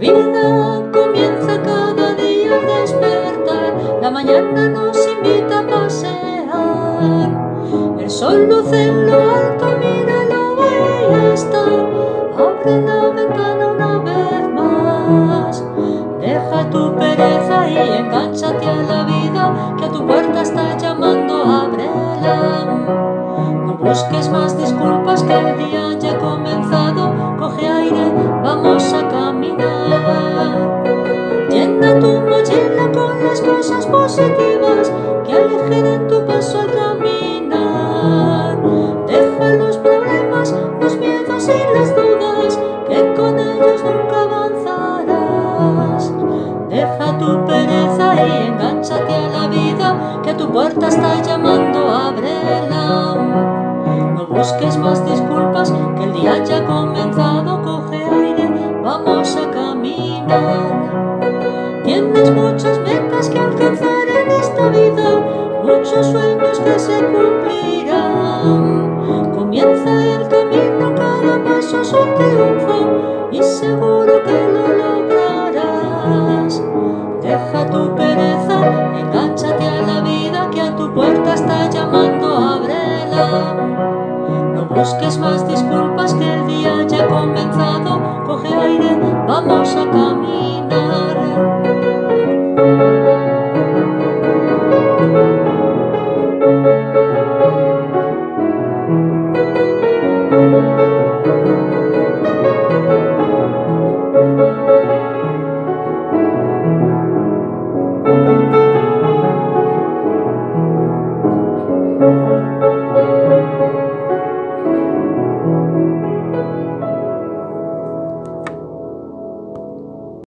vida comienza cada día al despertar. La mañana nos invita a pasear. El sol luce en lo alto, míralo, ahí está. Abre la ventana una vez más. Deja tu pereza y enganchate a la vida que a tu puerta está llamando, ábrela. No busques más disculpas que el día ya ha comenzado. Coge aire, vamos a Llena tu mochila con las cosas positivas que aligeren tu paso al caminar. Deja los problemas, los miedos y las dudas, que con ellos nunca avanzarás. Deja tu pereza y enganchate a la vida que tu puerta está llamando, ábrela. No busques más disculpas, que el día ya ha comenzado, coge aire, vamos a caminar. Muchas metas que alcanzar en esta vida, muchos sueños que se cumplirán. Comienza el camino, cada paso es un triunfo y seguro que lo lograrás. Deja tu pereza, enganchate a la vida que a tu puerta está llamando, ábrela. No busques más disculpas que el día ya ha comenzado, coge aire, vamos a caminar.